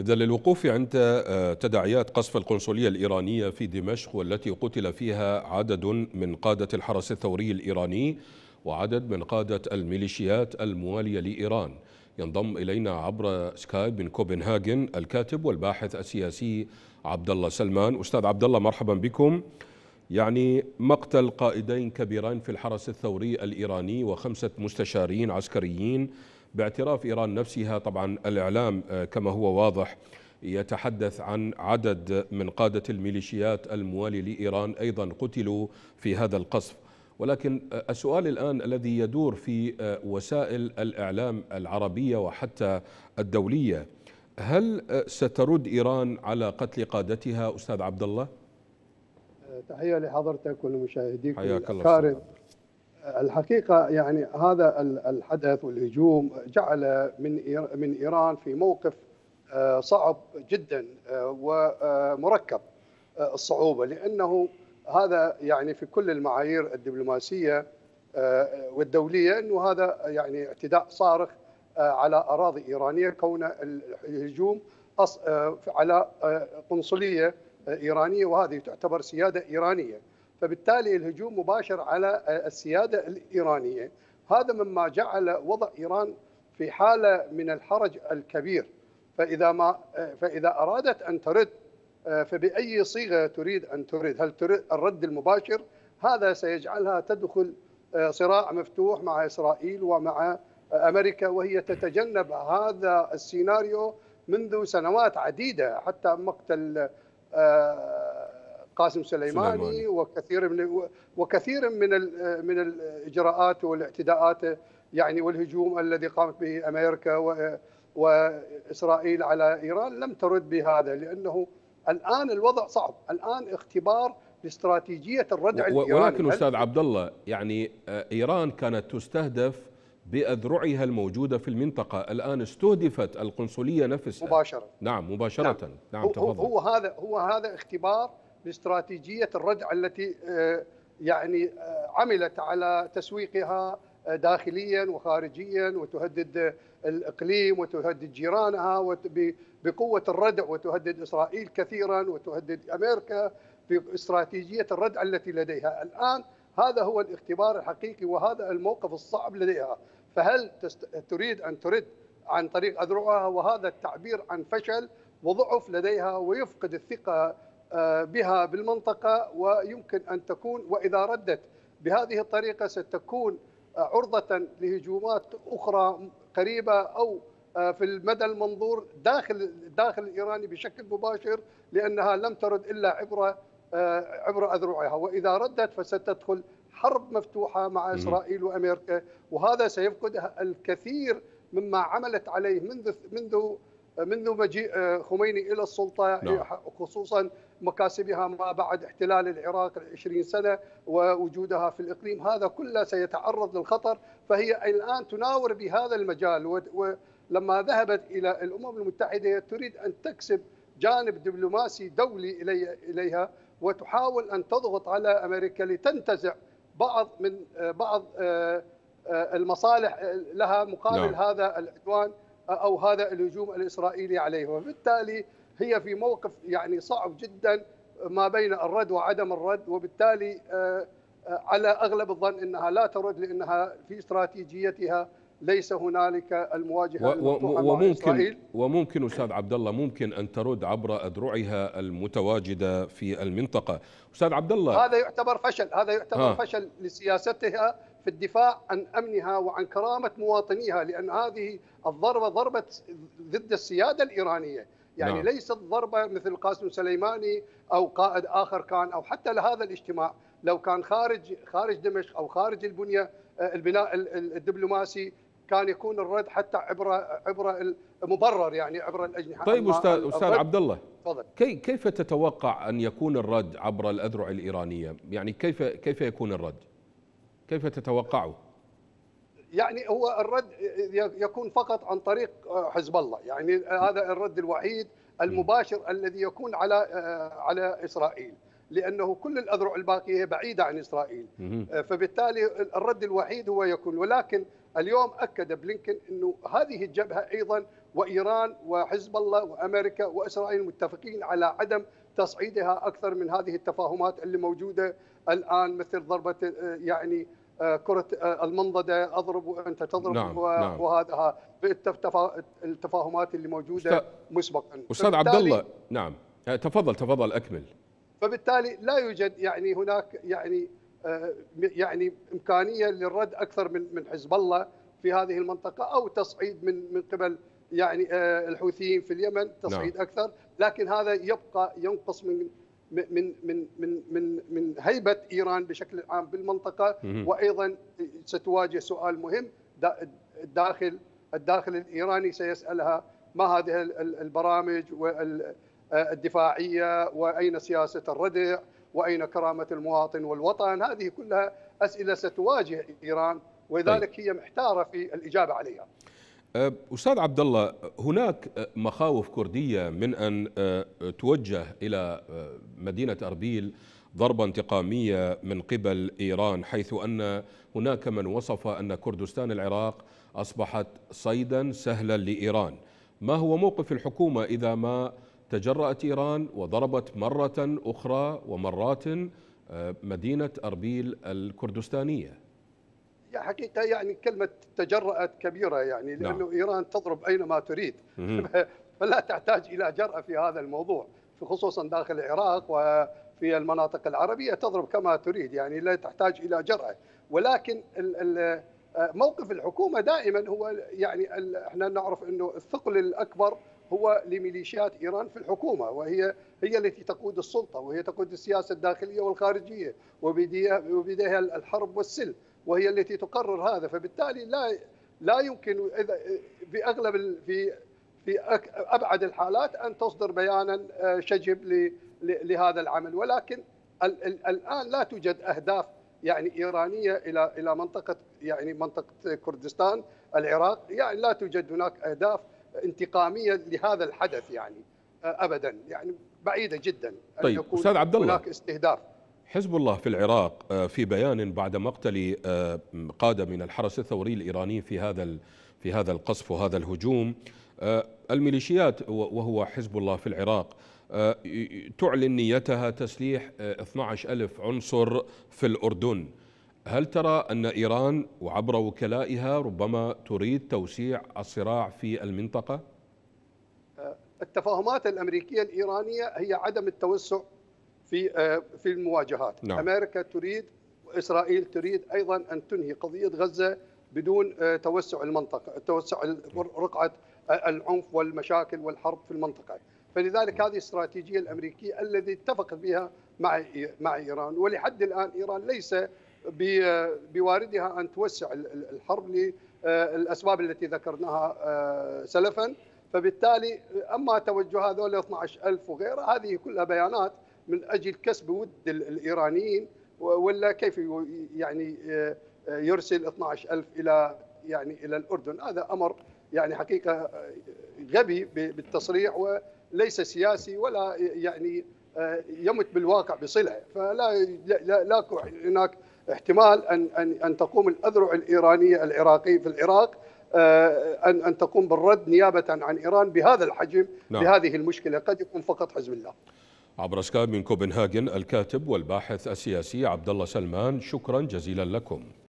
إذا للوقوف عند تداعيات قصف القنصلية الإيرانية في دمشق والتي قتل فيها عدد من قادة الحرس الثوري الإيراني وعدد من قادة الميليشيات الموالية لإيران. ينضم إلينا عبر سكايب من كوبنهاجن الكاتب والباحث السياسي عبد الله سلمان. أستاذ عبد الله مرحبا بكم. يعني مقتل قائدين كبيرين في الحرس الثوري الإيراني وخمسة مستشارين عسكريين باعتراف إيران نفسها. طبعا الإعلام آه، كما هو واضح يتحدث عن عدد من قادة الميليشيات الموالي لإيران أيضا قتلوا في هذا القصف. ولكن آه، السؤال الآن الذي يدور في آه، وسائل الإعلام العربية وحتى الدولية هل سترد إيران على قتل قادتها أستاذ عبد الله؟ تحية لحضرتك ولمشاهديك حياك الله. الحقيقة يعني هذا الحدث والهجوم جعل من من إيران في موقف آه، صعب جدا آه، ومركب آه، الصعوبة. لأنه هذا يعني في كل المعايير الدبلوماسية والدولية إنه هذا يعني اعتداء صارخ على أراضي إيرانية كون الهجوم على قنصلية إيرانية وهذه تعتبر سيادة إيرانية. فبالتالي الهجوم مباشر على السيادة الإيرانية. هذا مما جعل وضع إيران في حالة من الحرج الكبير. فإذا ما فإذا أرادت أن ترد فبأي صيغة تريد أن ترد؟ هل تريد الرد المباشر؟ هذا سيجعلها تدخل صراع مفتوح مع إسرائيل ومع أمريكا وهي تتجنب هذا السيناريو منذ سنوات عديدة حتى مقتل قاسم سليماني, سليماني. وكثير من وكثير من من الإجراءات والاعتداءات يعني والهجوم الذي قامت به أمريكا وإسرائيل على إيران لم ترد بهذا لأنه الآن الوضع صعب، الآن اختبار لاستراتيجية الردع الإيراني. ولكن أستاذ عبد الله يعني آه، إيران كانت تستهدف بأذرعها الموجودة في المنطقة، الآن استهدفت القنصلية نفسها. مباشرة. نعم مباشرة. نعم, نعم تفضل. هو هذا هو هذا اختبار لاستراتيجيه الردع التي آه، يعني آه، عملت على تسويقها آه، داخليا وخارجيا وتهدد الإقليم وتهدد جيرانها بقوة الردع وتهدد إسرائيل كثيرا وتهدد أمريكا في استراتيجيه الردع التي لديها. الآن هذا هو الاختبار الحقيقي وهذا الموقف الصعب لديها. فهل تريد أن ترد عن طريق أذرعها؟ وهذا التعبير عن فشل وضعف لديها ويفقد الثقة بها بالمنطقة ويمكن أن تكون وإذا ردت بهذه الطريقة ستكون عرضة لهجومات أخرى قريبة أو آه، في المدى المنظور داخل الداخل الإيراني بشكل مباشر لأنها لم ترد إلا عبر آه، عبر أذرعها. وإذا ردت فستدخل حرب مفتوحة مع إسرائيل وأمريكا. وهذا سيفقد الكثير مما عملت عليه منذ منذ منذ مجيء خميني إلى السلطة نعم. خصوصا مكاسبها ما بعد احتلال العراق 20 سنة ووجودها في الإقليم. هذا كله سيتعرض للخطر فهي الآن تناور بهذا المجال. ولما ذهبت إلى الأمم المتحدة تريد أن تكسب جانب دبلوماسي دولي إليها وتحاول أن تضغط على أمريكا لتنتزع بعض من بعض آه، آه، المصالح لها مقابل نعم. هذا العدوان أو هذا الهجوم الإسرائيلي عليه وبالتالي هي في موقف يعني صعب جدا ما بين الرد وعدم الرد وبالتالي آه، آه، على أغلب الظن إنها لا ترد لأنها في استراتيجيتها ليس هنالك المواجهة وممكن إسرائيل. وممكن أستاذ عبد الله ممكن أن ترد عبر اذرعها المتواجدة في المنطقة أستاذ عبد الله هذا يعتبر فشل هذا يعتبر ها. فشل لسياستها في الدفاع عن أمنها وعن كرامة مواطنيها لأن هذه الضربة ضربة ضد السيادة الإيرانية يعني نعم. ليست ضربة مثل قاسم سليماني أو قائد آخر كان أو حتى لهذا الاجتماع لو كان خارج خارج دمشق أو خارج البنية آه، البناء الدبلوماسي كان يكون الرد حتى عبر عبر المبرر يعني عبر الأجنحة طيب أستاذ أستاذ عبد الله تفضل كيف تتوقع أن يكون الرد عبر الأذرع الإيرانية؟ يعني كيف كيف يكون الرد؟ كيف تتوقعه؟ يعني هو الرد يكون فقط عن طريق حزب الله. يعني هذا الرد الوحيد المباشر الذي يكون على على إسرائيل. لأنه كل الأذرع الباقية بعيدة عن إسرائيل. فبالتالي الرد الوحيد هو يكون. ولكن اليوم أكد بلينكن إنه هذه الجبهة أيضا وإيران وحزب الله وأمريكا وإسرائيل متفقين على عدم تصعيدها أكثر من هذه التفاهمات اللي موجودة الآن مثل ضربة يعني كرة المنضدة أضرب وأنت تضرب نعم نعم. وهذا التفاهمات اللي موجودة مسبقا أستاذ عبد الله نعم تفضل تفضل أكمل فبالتالي لا يوجد يعني هناك يعني يعني إمكانية للرد أكثر من من حزب الله في هذه المنطقة أو تصعيد من من قبل يعني الحوثيين في اليمن تصعيد نعم. أكثر لكن هذا يبقى ينقص من من هيبة إيران بشكل عام بالمنطقة وأيضا ستواجه سؤال مهم. الداخل الداخل الإيراني سيسألها ما هذه البرامج الدفاعية وأين سياسة الردع وأين كرامة المواطن والوطن؟ هذه كلها أسئلة ستواجه إيران ولذلك طيب. هي محتارة في الإجابة عليها. أستاذ عبد الله هناك مخاوف كردية من أن توجه إلى مدينة أربيل ضربة انتقامية من قبل إيران حيث أن هناك من وصف أن كردستان العراق أصبحت صيدا سهلا لإيران. ما هو موقف الحكومة إذا ما تجرأت إيران وضربت مرة أخرى ومرات مدينة أربيل الكردستانية؟ حقيقة يعني كلمة تجرأت كبيرة يعني لأنه نعم. إيران تضرب أينما تريد. فلا تحتاج إلى جرأة في هذا الموضوع خصوصا داخل العراق وفي المناطق العربية تضرب كما تريد يعني لا تحتاج إلى جرأة. ولكن موقف الحكومة دائما هو يعني إحنا نعرف أنه الثقل الأكبر هو لميليشيات إيران في الحكومة وهي هي التي تقود السلطة وهي تقود السياسة الداخلية والخارجية وبيديها الحرب والسلم وهي التي تقرر هذا. فبالتالي لا لا يمكن إذا في أغلب في في أبعد الحالات أن تصدر بيانا شجب لهذا العمل. ولكن الآن لا توجد أهداف يعني إيرانية إلى إلى منطقة يعني منطقة كردستان العراق. يعني لا توجد هناك أهداف انتقامية لهذا الحدث يعني ابدا. يعني بعيدة جدا طيب أستاذ عبد الله هناك استهداف. حزب الله في العراق في بيان بعد مقتل قادة من الحرس الثوري الإيراني في هذا في هذا القصف وهذا الهجوم الميليشيات وهو حزب الله في العراق تعلن نيتها تسليح 12 ألف عنصر في الأردن هل ترى أن إيران وعبر وكلائها ربما تريد توسيع الصراع في المنطقة؟ التفاهمات الأمريكية الإيرانية هي عدم التوسع في في المواجهات نعم. أمريكا تريد وإسرائيل تريد أيضا أن تنهي قضية غزة بدون توسع المنطقة توسع رقعة العنف والمشاكل والحرب في المنطقة. فلذلك هذه الاستراتيجيه الأمريكية التي اتفقت بها مع مع إيران. ولحد الآن إيران ليس بواردها أن توسع الحرب للاسباب التي ذكرناها سلفا. فبالتالي أما توجه هذول 12000 وغيرها هذه كلها بيانات من أجل كسب ود الإيرانيين. ولا كيف يعني يرسل 12000 إلى يعني إلى الأردن؟ هذا أمر يعني حقيقة غبي بالتصريح وليس سياسي ولا يعني يمت بالواقع بصلة. فلا لا, لا هناك احتمال أن أن أن تقوم الأذرع الإيرانية العراقية في العراق أن أن تقوم بالرد نيابة عن إيران بهذا الحجم نعم. بهذه المشكلة. قد يكون فقط حزب الله. عبر سكايب من كوبنهاجن الكاتب والباحث السياسي عبد الله سلمان شكرا جزيلا لكم.